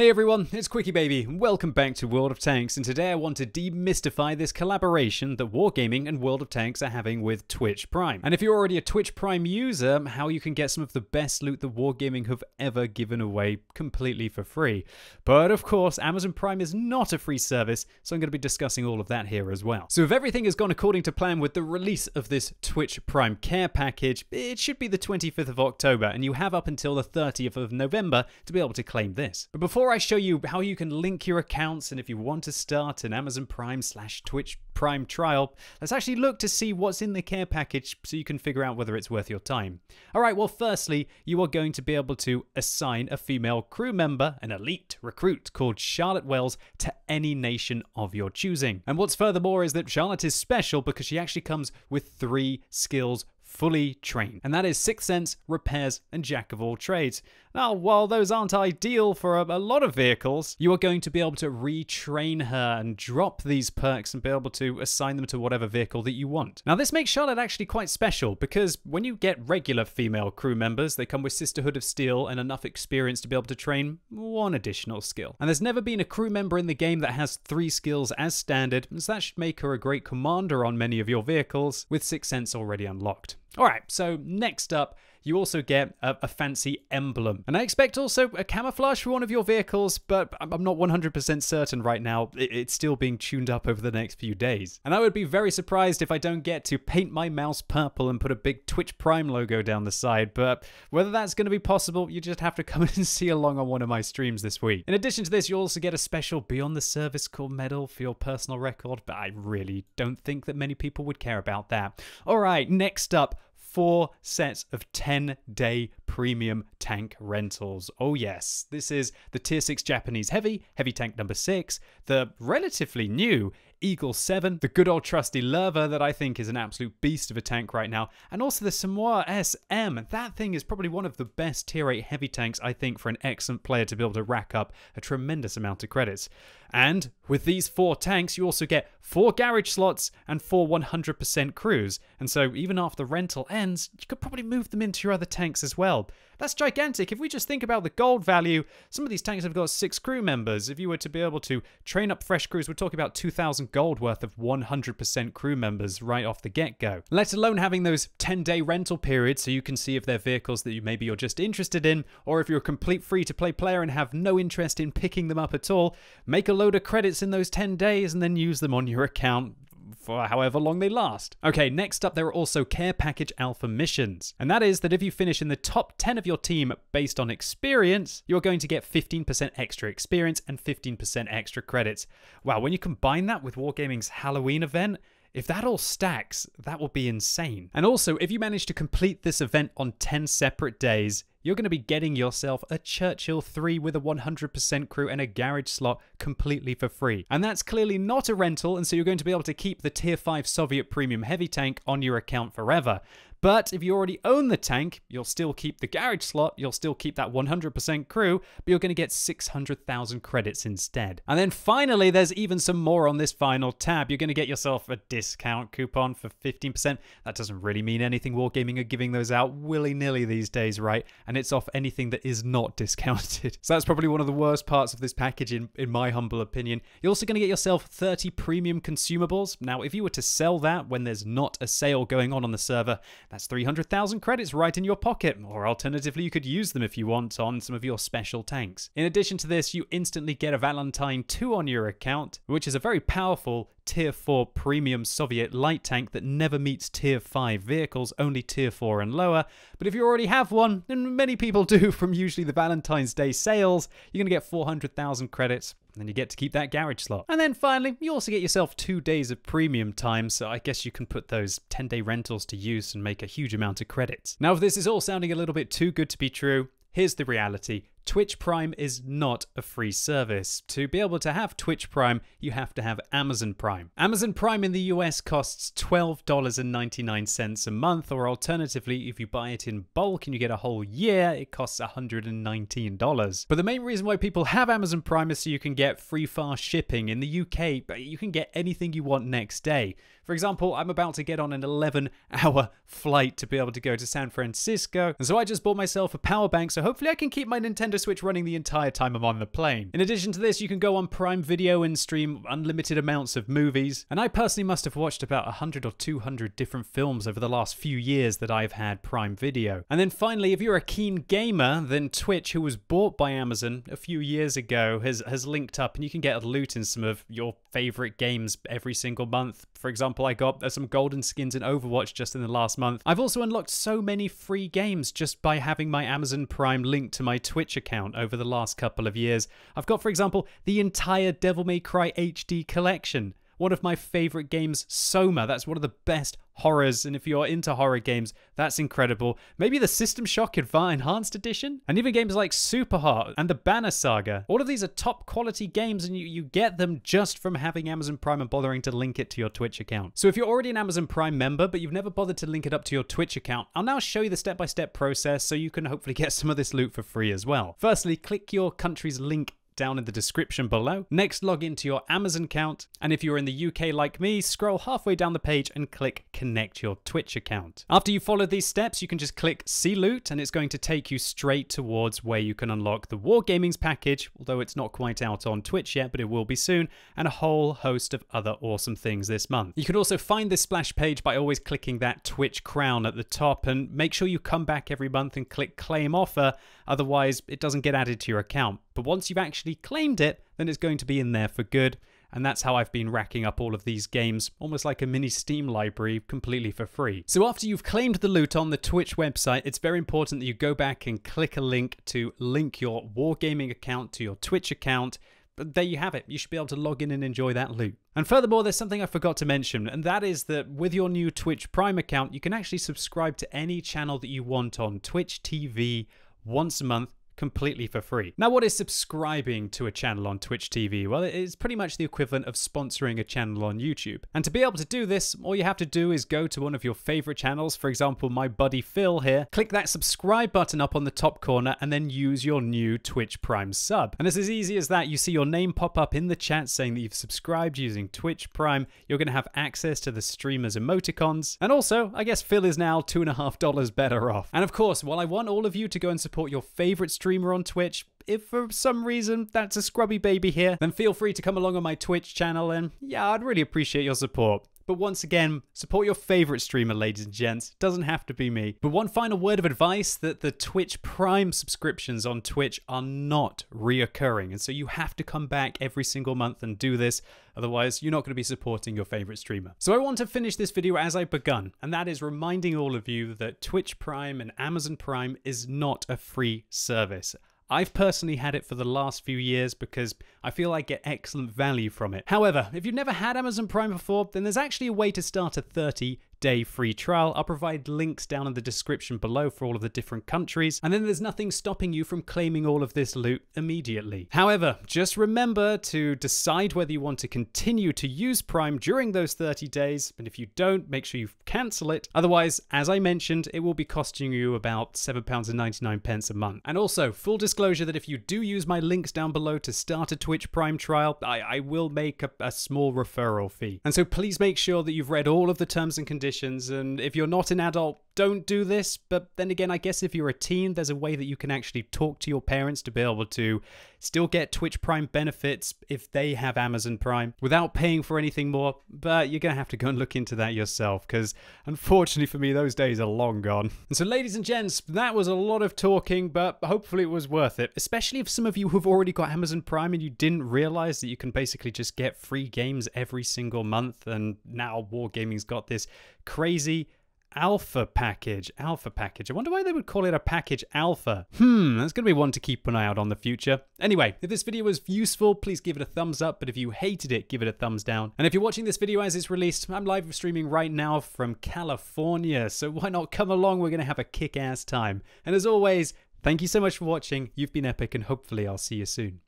Hey everyone, it's QuickyBaby. Welcome back to World of Tanks, and today I want to demystify this collaboration that Wargaming and World of Tanks are having with Twitch Prime. And if you're already a Twitch Prime user, how you can get some of the best loot that Wargaming have ever given away completely for free. But of course, Amazon Prime is not a free service, so I'm going to be discussing all of that here as well. So if everything has gone according to plan with the release of this Twitch Prime care package, it should be the 25th of October, and you have up until the 30th of November to be able to claim this. But before before I show you how you can link your accounts and if you want to start an Amazon Prime slash Twitch Prime trial, let's actually look to see what's in the care package so you can figure out whether it's worth your time. All right, well, firstly, you are going to be able to assign a female crew member, an elite recruit called Charlotte Wells, to any nation of your choosing. And what's furthermore is that Charlotte is special because she actually comes with three skills fully trained, and that is Sixth Sense, Repairs, and Jack of all trades. Now, while those aren't ideal for a, a, lot of vehicles, you are going to be able to retrain her and drop these perks and be able to assign them to whatever vehicle that you want. Now, this makes Charlotte actually quite special because when you get regular female crew members, they come with Sisterhood of Steel and enough experience to be able to train one additional skill. And there's never been a crew member in the game that has three skills as standard, so that should make her a great commander on many of your vehicles with Sixth Sense already unlocked. All right, so next up, you also get a, a, fancy emblem. And I expect also a camouflage for one of your vehicles, but I'm not 100% certain right now. It's still being tuned up over the next few days. And I would be very surprised if I don't get to paint my mouse purple and put a big Twitch Prime logo down the side, but whether that's going to be possible, you just have to come and see along on one of my streams this week. In addition to this, you'll also get a special Beyond the Service Corps medal for your personal record, but I really don't think that many people would care about that. All right, next up, four sets of 10 day premium tank rentals. Oh, yes, this is the Tier 6 Japanese Heavy, Heavy Tank number 6, the relatively new Eagle 7, the good old trusty Löwe that I think is an absolute beast of a tank right now, and also the Somua SM. That thing is probably one of the best tier 8 heavy tanks, I think, for an excellent player to be able to rack up a tremendous amount of credits. And with these four tanks, you also get four garage slots and four 100% crews. And so even after rental ends, you could probably move them into your other tanks as well. That's gigantic. If we just think about the gold value, some of these tanks have got six crew members. If you were to be able to train up fresh crews, we're talking about 2,000 gold worth of 100% crew members right off the get-go. Let alone having those 10-day rental periods so you can see if they're vehicles that you maybe you're just interested in, or if you're a complete free-to-play player and have no interest in picking them up at all, make a load of credits in those 10 days and then use them on your account for however long they last. Okay, next up, there are also Care Package Alpha missions. And that is that if you finish in the top 10 of your team based on experience, you're going to get 15% extra experience and 15% extra credits. Wow, when you combine that with Wargaming's Halloween event, if that all stacks, that will be insane. And also, if you manage to complete this event on 10 separate days, you're going to be getting yourself a Churchill 3 with a 100% crew and a garage slot completely for free. And that's clearly not a rental, and so you're going to be able to keep the Tier 5 Soviet Premium Heavy Tank on your account forever. But if you already own the tank, you'll still keep the garage slot, you'll still keep that 100% crew, but you're going to get 600,000 credits instead. And then finally, there's even some more on this final tab. You're going to get yourself a discount coupon for 15%. That doesn't really mean anything. Wargaming are giving those out willy-nilly these days, right? And it's off anything that is not discounted. So that's probably one of the worst parts of this package in, in my humble opinion. You're also going to get yourself 30 premium consumables. Now, if you were to sell that when there's not a sale going on on the server, that's 300,000 credits right in your pocket, or alternatively, you could use them if you want on some of your special tanks. In addition to this, you instantly get a Valentine 2 on your account, which is a very powerful Tier 4 premium Soviet light tank that never meets Tier 5 vehicles, only Tier 4 and lower. But if you already have one, and many people do from usually the Valentine's Day sales, you're going to get 400,000 credits and you get to keep that garage slot. And then finally, you also get yourself two days of premium time, so I guess you can put those 10 day rentals to use and make a huge amount of credits. Now, if this is all sounding a little bit too good to be true, here's the reality. Twitch Prime is not a free service. To be able to have Twitch Prime, you have to have Amazon Prime. Amazon Prime in the US costs $12.99 a month, or alternatively, if you buy it in bulk and you get a whole year, it costs $119. But the main reason why people have Amazon Prime is so you can get free fast shipping. In the UK, you can get anything you want next day. For example, I'm about to get on an 11 hour flight to be able to go to San Francisco, and so I just bought myself a power bank, so hopefully I can keep my Nintendo Switch running the entire time I'm on the plane. In addition to this, you can go on Prime Video and stream unlimited amounts of movies. And I personally must have watched about 100 or 200 different films over the last few years that I've had Prime Video. And then finally, if you're a keen gamer, then Twitch, who was bought by Amazon a few years ago, has, has linked up and you can get loot in some of your favorite games every single month. For example, I got some golden skins in Overwatch just in the last month. I've also unlocked so many free games just by having my Amazon Prime linked to my Twitch account over the last couple of years. I've got, for example, the entire Devil May Cry HD collection one of my favorite games, Soma. That's one of the best horrors, and if you're into horror games, that's incredible. Maybe the System Shock Enhanced Edition? And even games like Super Superhot and the Banner Saga. All of these are top quality games, and you, you get them just from having Amazon Prime and bothering to link it to your Twitch account. So if you're already an Amazon Prime member, but you've never bothered to link it up to your Twitch account, I'll now show you the step-by-step -step process so you can hopefully get some of this loot for free as well. Firstly, click your country's link down in the description below. Next, log into your Amazon account, and if you're in the UK like me, scroll halfway down the page and click connect your Twitch account. After you follow these steps, you can just click see loot, and it's going to take you straight towards where you can unlock the Wargaming's package, although it's not quite out on Twitch yet, but it will be soon, and a whole host of other awesome things this month. You can also find this splash page by always clicking that Twitch crown at the top, and make sure you come back every month and click claim offer, otherwise it doesn't get added to your account. But once you've actually claimed it, then it's going to be in there for good. And that's how I've been racking up all of these games, almost like a mini Steam library, completely for free. So after you've claimed the loot on the Twitch website, it's very important that you go back and click a link to link your Wargaming account to your Twitch account. But there you have it. You should be able to log in and enjoy that loot. And furthermore, there's something I forgot to mention, and that is that with your new Twitch Prime account, you can actually subscribe to any channel that you want on Twitch TV once a month completely for free. Now, what is subscribing to a channel on Twitch TV? Well, it is pretty much the equivalent of sponsoring a channel on YouTube. And to be able to do this, all you have to do is go to one of your favorite channels, for example, my buddy Phil here, click that subscribe button up on the top corner, and then use your new Twitch Prime sub. And it's as easy as that. You see your name pop up in the chat saying that you've subscribed using Twitch Prime. You're going to have access to the streamer's emoticons. And also, I guess Phil is now two and a half dollars better off. And of course, while I want all of you to go and support your favorite streamer streamer on Twitch. If for some reason that's a scrubby baby here, then feel free to come along on my Twitch channel and yeah, I'd really appreciate your support. But once again, support your favorite streamer, ladies and gents. Doesn't have to be me. But one final word of advice that the Twitch Prime subscriptions on Twitch are not reoccurring. And so you have to come back every single month and do this. Otherwise, you're not going to be supporting your favorite streamer. So I want to finish this video as I've begun, and that is reminding all of you that Twitch Prime and Amazon Prime is not a free service. I've personally had it for the last few years because I feel I get excellent value from it. However, if you've never had Amazon Prime before, then there's actually a way to start a 30 day free trial. I'll provide links down in the description below for all of the different countries, and then there's nothing stopping you from claiming all of this loot immediately. However, just remember to decide whether you want to continue to use Prime during those 30 days, and if you don't, make sure you cancel it. Otherwise, as I mentioned, it will be costing you about £7.99 a month. And also, full disclosure that if you do use my links down below to start a Twitch Prime trial, I, I will make a, a small referral fee. And so please make sure that you've read all of the terms and conditions And if you're not an adult, don't do this. But then again, I guess if you're a teen, there's a way that you can actually talk to your parents to be able to still get Twitch Prime benefits if they have Amazon Prime without paying for anything more. But you're going to have to go and look into that yourself because unfortunately for me, those days are long gone. And so, ladies and gents, that was a lot of talking, but hopefully it was worth it, especially if some of you have already got Amazon Prime and you didn't realize that you can basically just get free games every single month. And now Wargaming's got this crazy alpha package. Alpha package. I wonder why they would call it a package alpha. Hmm, that's going to be one to keep an eye out on the future. Anyway, if this video was useful, please give it a thumbs up. But if you hated it, give it a thumbs down. And if you're watching this video as it's released, I'm live streaming right now from California. So why not come along? We're going to have a kick ass time. And as always, thank you so much for watching. You've been epic, and hopefully I'll see you soon.